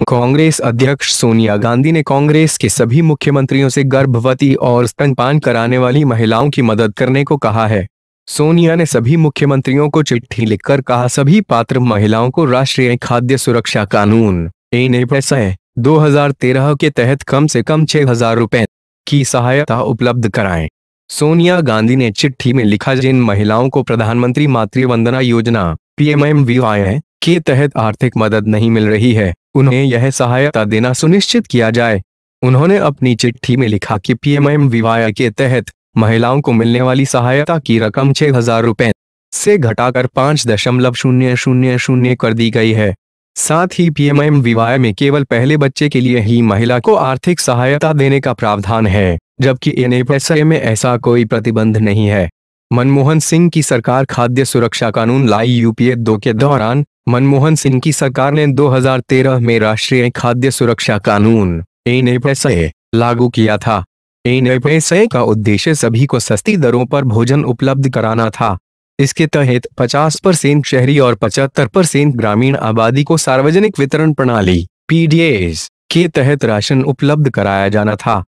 कांग्रेस अध्यक्ष सोनिया गांधी ने कांग्रेस के सभी मुख्यमंत्रियों से गर्भवती और स्तनपान कराने वाली महिलाओं की मदद करने को कहा है। सोनिया ने सभी मुख्यमंत्रियों को चिट्ठी लिखकर कहा, सभी पात्र महिलाओं को राष्ट्रीय खाद्य सुरक्षा कानून एन दो के तहत कम से कम छह हज़ार रुपए की सहायता उपलब्ध कराएँ। सोनिया गांधी ने चिट्ठी में लिखा, जिन महिलाओं को प्रधानमंत्री मातृ वंदना योजना, पीएमएमवीवाई के तहत आर्थिक मदद नहीं मिल रही है उन्हें यह सहायता देना सुनिश्चित किया जाए। उन्होंने अपनी चिट्ठी में लिखा कि पीएमएमवीवाई के तहत महिलाओं को मिलने वाली सहायता की रकम छह हज़ार रुपए से घटाकर पाँच दशमलव शून्य शून्य शून्य कर दी गई है। साथ ही पीएमएम विवाह में केवल पहले बच्चे के लिए ही महिला को आर्थिक सहायता देने का प्रावधान है, जबकि एनएफएसए में ऐसा कोई प्रतिबंध नहीं है। मनमोहन सिंह की सरकार खाद्य सुरक्षा कानून लाई यूपीए दो के दौरान मनमोहन सिंह की सरकार ने 2013 में राष्ट्रीय खाद्य सुरक्षा कानून, एनएफएसए, लागू किया था। एनएफएसए का उद्देश्य सभी को सस्ती दरों पर भोजन उपलब्ध कराना था। इसके तहत 50 परसेंट शहरी और 75 परसेंट ग्रामीण आबादी को सार्वजनिक वितरण प्रणाली, पीडीएस, के तहत राशन उपलब्ध कराया जाना था।